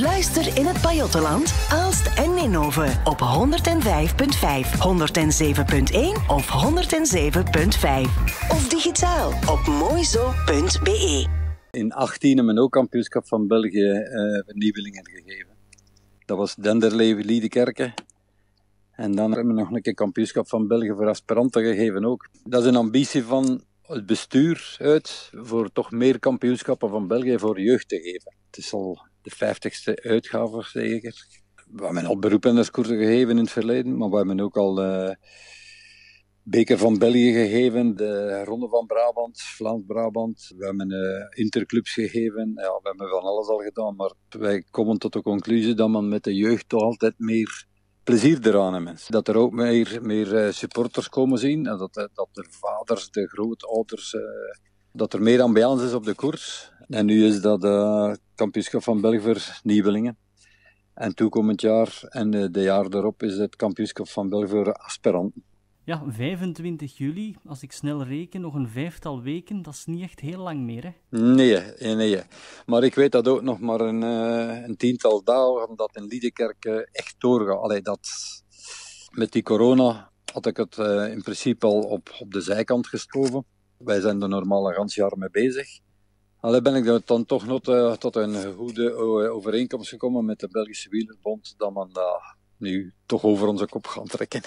Luister in het Pajottenland, Aalst en Ninove op 105.5, 107.1 of 107.5. Of digitaal op mooizo.be. In 18 hebben we ook kampioenschap van België uh, nieuwelingen gegeven. Dat was Denderleeuw Liedekerke. En dan hebben we nog een keer kampioenschap van België voor aspiranten gegeven ook. Dat is een ambitie van het bestuur uit voor toch meer kampioenschappen van België voor jeugd te geven. Het is al de vijftigste uitgave zeker. We hebben al beroepsrennerskoersen gegeven in het verleden, maar we hebben ook al de Beker van België gegeven, de Ronde van Brabant, Vlaams-Brabant. We hebben uh, interclubs gegeven, ja, we hebben van alles al gedaan, maar wij komen tot de conclusie dat man met de jeugd toch altijd meer plezier eraan hebben. Dat er ook meer, meer eh, supporters komen zien, en dat, dat de vaders, de grootouders, uh, dat er meer ambiance is op de koers. En nu is dat uh, kampioenschap van België voor nieuwelingen. En toekomend jaar en uh, de jaar daarop is het kampioenschap van België voor aspiranten. Ja, 25 juli, als ik snel reken, nog een vijftal weken, dat is niet echt heel lang meer, hè? Nee, nee. Maar ik weet dat ook nog maar een, een tiental dagen, omdat in Liedekerk echt doorgaat. Allee, dat, met die corona had ik het in principe al op, op de zijkant gestoven. Wij zijn er normaal een gans jaar mee bezig. Alleen ben ik dan toch nog uh, tot een goede overeenkomst gekomen met de Belgische Wielerbond, dat man dat nu toch over onze kop gaan trekken.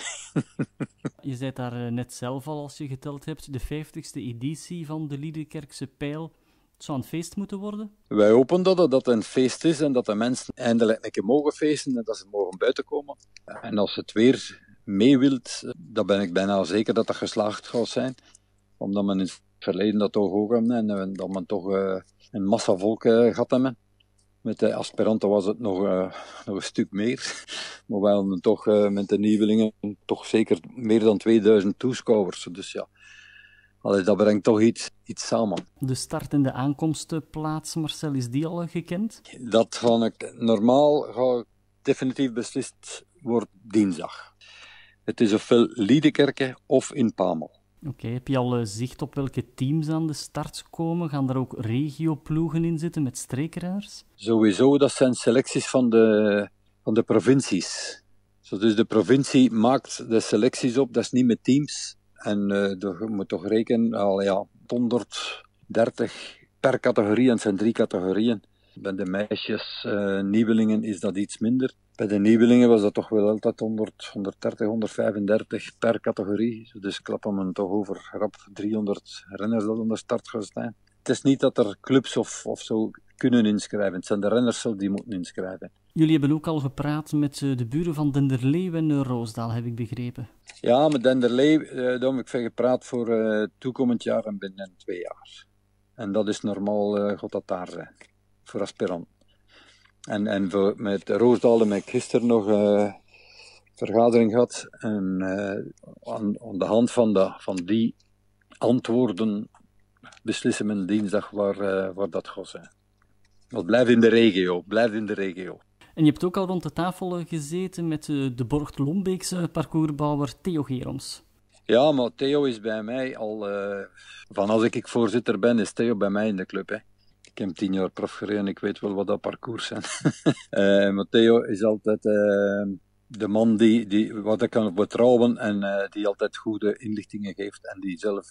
je zei daar net zelf al, als je geteld hebt, de 50ste editie van de Liedekerkse Pijl. Het zou een feest moeten worden? Wij hopen dat het dat een feest is en dat de mensen eindelijk een keer mogen feesten en dat ze mogen buiten komen. En als het weer mee wilt, dan ben ik bijna zeker dat dat geslaagd gaat zijn. Omdat men in verleden dat toch ook hebben en dat men toch uh, een massa volk uh, gaat hebben. Met de aspiranten was het nog, nog een stuk meer. Maar hadden toch uh, met de nieuwelingen toch zeker meer dan 2000 toeschouwers. Dus ja, Allee, dat brengt toch iets, iets samen. De start en de aankomstplaats, Marcel, is die al gekend? Dat ga ik normaal ga ik definitief beslist wordt dinsdag. Het is ofwel Liedekerke of in Pamel. Oké, heb je al zicht op welke teams aan de start komen? Gaan er ook regioploegen in zitten met streekrenners? Sowieso, dat zijn selecties van de, van de provincies. Dus de provincie maakt de selecties op, dat is niet met teams. En uh, je moet toch rekenen, al ja, 130 per categorie, en zijn drie categorieën. Bij de meisjes, uh, nieuwelingen, is dat iets minder. Bij de nieuwelingen was dat toch wel altijd 100, 130, 135 per categorie. Dus klappen we toch over rap 300 renners dat aan de start gaan staan. Het is niet dat er clubs of, of zo kunnen inschrijven. Het zijn de renners zelf die moeten inschrijven. Jullie hebben ook al gepraat met de buren van Denderleeuw en Roosdaal, heb ik begrepen. Ja, met Denderleeuw uh, daar heb ik veel gepraat voor uh, toekomend jaar en binnen twee jaar. En dat is normaal, uh, gaat dat daar zijn, voor aspirant. En, en voor, met Roosdaal heb ik gisteren nog een vergadering gehad. En aan, aan, de hand van, de, van die antwoorden beslissen we dinsdag waar, waar dat gaat zijn. Dat blijft in de regio, blijft in de regio. En je hebt ook al rond de tafel gezeten met de Borgt Lombeekse parcoursbouwer Theo Geroms. Ja, maar Theo is bij mij al, uh, van als ik voorzitter ben, is Theo bij mij in de club. Hè. Ik heb tien jaar prof gereden, ik weet wel wat dat parcours zijn. uh, maar Theo is altijd uh, de man die, die wat ik kan betrouwen en die altijd goede inlichtingen geeft en die zelf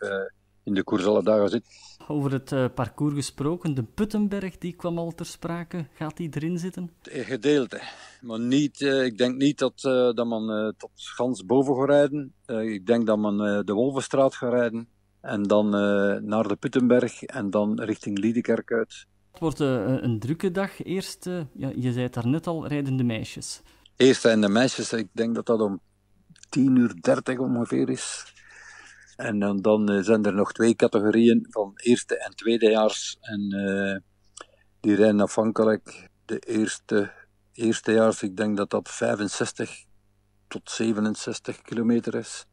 in de koers alle dagen zit. Over het parcours gesproken, de Puttenberg die kwam al ter sprake. Gaat die erin zitten? Gedeelte. Maar niet, ik denk niet dat, dat man tot Gans boven gaat rijden. ik denk dat man de Wolvenstraat gaat rijden. En dan naar de Puttenberg en dan richting Liedekerk uit. Het wordt een drukke dag. Eerst, ja, je zei het daarnet al, rijden de meisjes. Eerst zijn de meisjes, ik denk dat dat om 10 uur 30 ongeveer is. En dan, dan zijn er nog twee categorieën van eerste en tweedejaars. En uh, die rijden afhankelijk. De eerste, eerstejaars, ik denk dat dat 65 tot 67 kilometer is.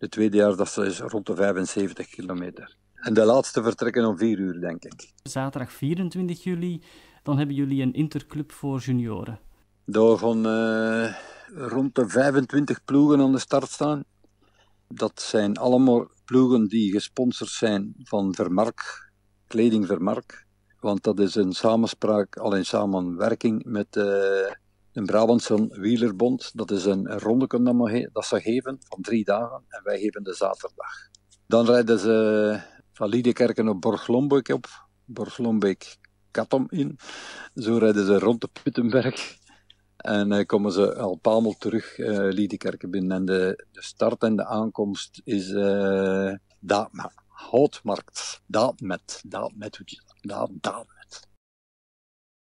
De tweedejaars, dat is rond de 75 kilometer. En de laatste vertrekken om 4 uur, denk ik. Zaterdag 24 juli, dan hebben jullie een interclub voor junioren. Daar gaan uh, rond de 25 ploegen aan de start staan. Dat zijn allemaal ploegen die gesponsord zijn van Vermark, kleding Vermark. want dat is een samenspraak, al in samenwerking met uh, een Brabantse Wielerbond. Dat is een, ronde dat ze geven van drie dagen en wij geven de zaterdag. Dan rijden ze van Liedekerken op Borglombeek op, Borglombeek Katom in. Zo rijden ze rond de Puttenberg. En uh, komen ze al pamel terug uh, Liedekerken binnen. En de, de start en de aankomst is uh, Daadma. Houtmarkt. Je dat? Daad,